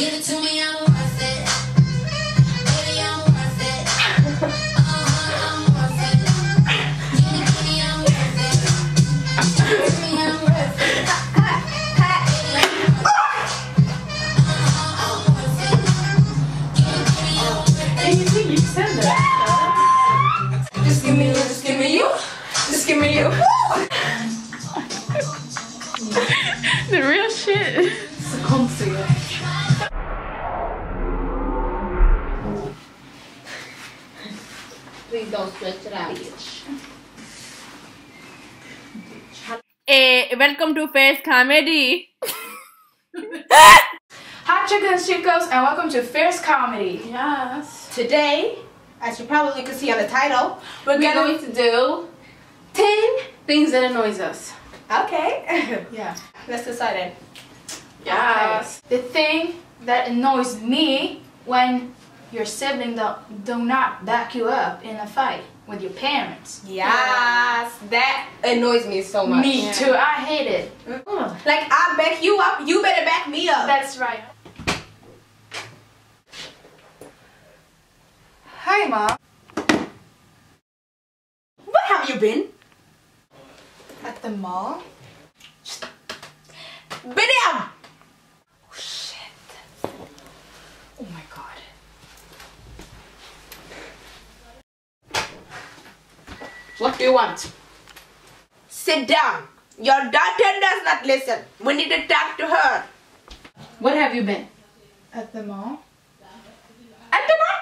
Give it to me, I'm worth Please don't stretch it out. Eh, welcome to Fierce Comedy. Hi, chickens, chicos, and welcome to Fierce Comedy. Yes. Today, as you probably can see on the title, we're We're gonna. going to do 10 things that annoys us. Okay. Yeah. Let's decide it. Yes. The thing that annoys me when your sibling don't, do not back you up in a fight with your parents. Yes, that annoys me so much. Me Yeah. too. I hate it. Mm. Like I back you up, you better back me up. That's right. Hi, mom. Where have you been? At the mall. Been down. Oh shit. Oh my god. What do you want? Sit down. Your daughter does not listen. We need to talk to her. Where have you been? At the mall. At the mall?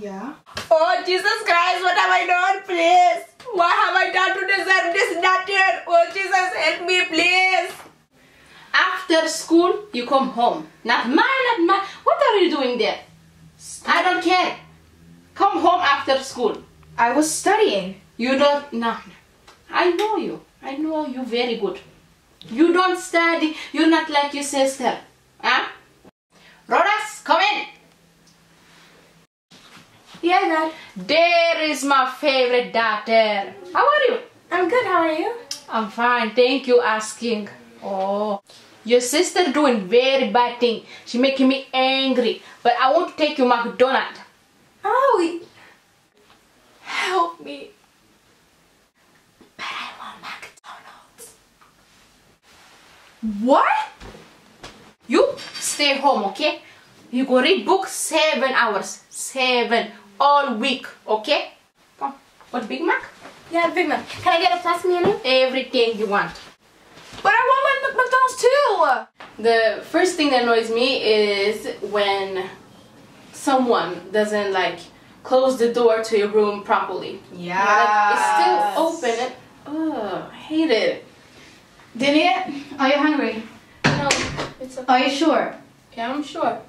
Yeah. Oh Jesus Christ, what have I done, please? What have I done to deserve this daughter? Oh Jesus, help me, please. After school, you come home. Not mine, not mine. What are you doing there? I don't care. Come home after school. I was studying. You don't, no. I know you. I know you very good. You don't study. You're not like your sister. Huh? Rodas, come in. Yeah, Dad. There is my favorite daughter. How are you? I'm good. How are you? I'm fine. Thank you asking. Oh, your sister doing very bad thing. She making me angry. But I want to take you McDonald. Oh, help me. But I want McDonald's. What? You stay home, okay? You go read books seven hours. Seven. All week, okay? Come. What Big Mac? Yeah, Big Mac. Can I get a plus mayonnaise? Everything you want. But I want my McDonald's too. The first thing that annoys me is when someone doesn't like close the door to your room properly. Yeah. Like, it's still open. And, ugh, I hate it. Dinner? Are you hungry? No, it's okay. Are you sure? Yeah, I'm sure.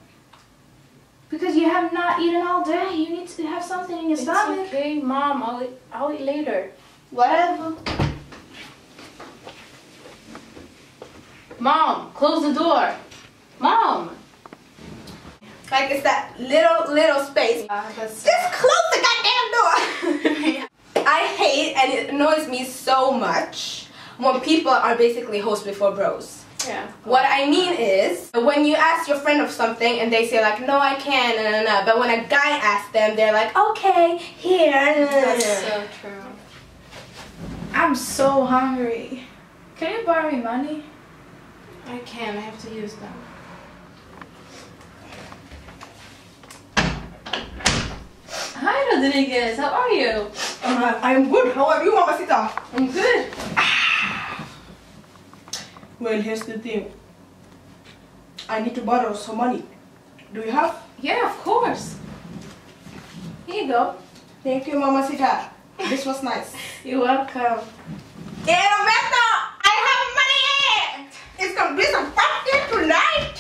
Because you have not eaten all day. You need to have something in your It's stomach. okay, Mom. I'll eat, I'll eat later. Whatever. Mom, close the door. Mom. Like it's that little, little space. that's Just close the goddamn door. I hate and it annoys me so much when people are basically hosts before bros. Yeah. What I mean is, when you ask your friend of something and they say like, no, I can't, no, no, no. But when a guy asks them, they're like, okay, here. That's so true. I'm so hungry. Can you borrow me money? I can. I have to use them. Hi, Rodriguez. How are you? Uh, I'm good. How are you, Mamacita? I'm good. Well, here's the thing. I need to borrow some money. Do you have? Yeah, of course. Here you go. Thank you, Mamacita. This was nice. You're welcome. Yeah, Roberto, I have money. It's gonna be some party tonight.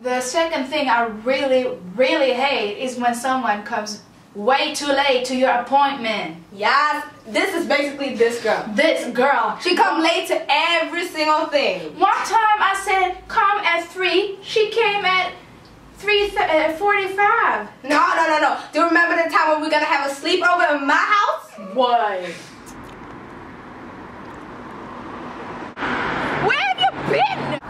The second thing I really, really hate is when someone comes way too late to your appointment. Yes, this is basically this girl. This girl. She come late to every single thing. One time I said come at 3, she came at 3.45. uh, No, no, no, no. Do you remember the time when we're gonna have a sleepover in my house? Why? Where have you been?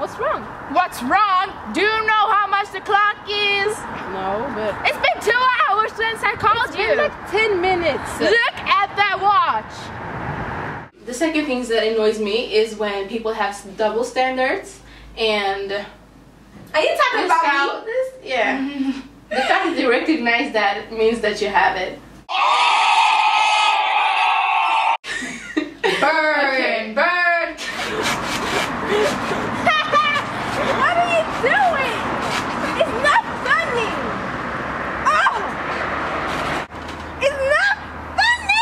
What's wrong? What's wrong? Do you know how much the clock is? No, but It's been two hours since I called you. like 10 minutes. Look at that watch. The second thing that annoys me is when people have double standards and Are you talking about out- me? this- yeah. the fact that you recognize that means that you have it. Burn, burn. What are you doing? It's not funny. Oh, it's not funny.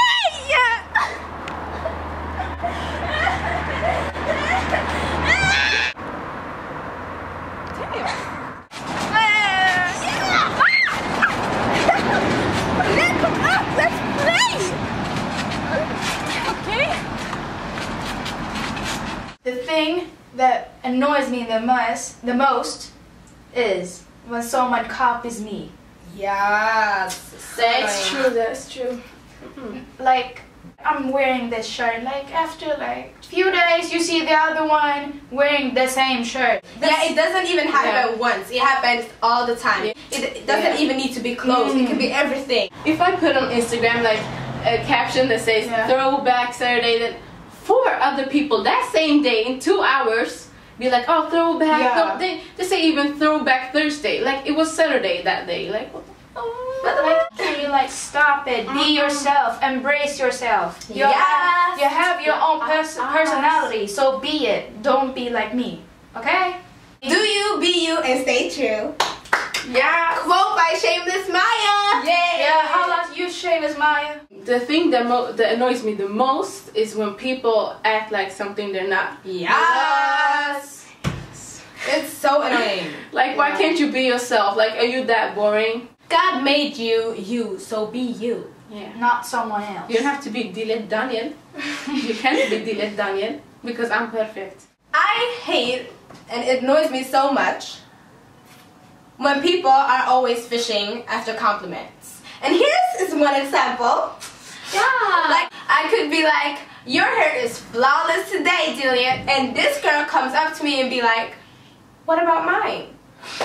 Let's play. Okay. The thing that annoys me the most, the most, is when someone copies me. Yes. That's true, that's true. Hmm. Like I'm wearing this shirt. Like after like few days, you see the other one wearing the same shirt. Yeah, it doesn't even happen Yeah. once. It happens all the time. It, it doesn't Yeah. even need to be clothes. It can be mm. everything. If I put on Instagram like a caption that says Yeah. throwback Saturday, then four other people that same day in two hours be like, oh throwback. Yeah. throw- they, they say even throwback Thursday, like it was Saturday that day. Like, what the- But like, can you like stop it? Be mm-hmm. yourself. Embrace yourself. You have Yes. you have your own ah, pers- ah. personality, so be it. Don't be like me. Okay? Do you, be you, and stay true. yeah. Quote by Shameless Maya. Yeah. Yeah. You, Seamus Maya? The thing that mo- that annoys me the most is when people act like something they're not. Yes. It's so annoying. Like, why can't you be yourself? Like, are you that boring? God made you you, so be you. Yeah. Not someone else. You don't have to be Dilyet Daniel. you can't be Dilyet Daniel because I'm perfect. I hate and it annoys me so much when people are always fishing after compliments. And here's is one example. Yeah. Like I could be like, your hair is flawless today, Dillian, and this girl comes up to me and be like, what about mine?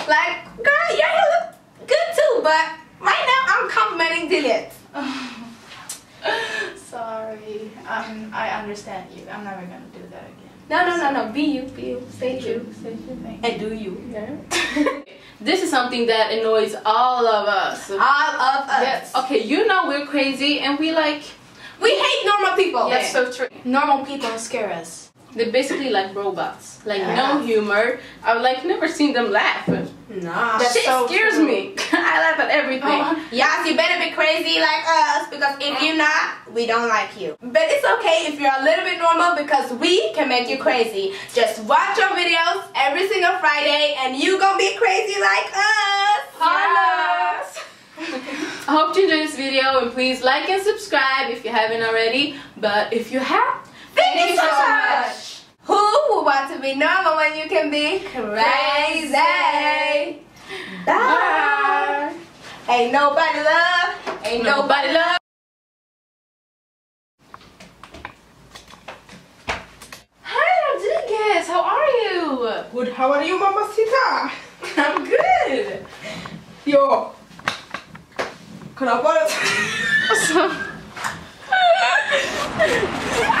Like, girl, your hair look good too, but right now I'm complimenting Dillian. Sorry. Um, I understand you. I'm never gonna do that again. No, no, no, no. Be you, be you. Stay true. Say your thing. And do you. this is something that annoys all of us. All of us. Yes. Okay, you know we're crazy and we like We hate normal people. That's so true. Normal people scare us. They're basically like robots. Like Yeah. no humor. I've like never seen them laugh. Nah. That's Shit so scares true. me. I laugh at everything. Uh-huh. Oh. Yes, you better be crazy like us because if you're not, we don't like you. But it's okay if you're a little bit normal because we can make you crazy. Just watch our videos every single Friday and you gonna be crazy like us. Holla! I hope you enjoyed this video and please like and subscribe if you haven't already. But if you have, Thank you so much. Who would want to be normal when you can be crazy? Bye. Bye. Ain't nobody love. Ain't nobody Nobody love. Hi Rodriguez, how are you? Good, how are you, Mamacita? I'm good. Yo. Kenapa?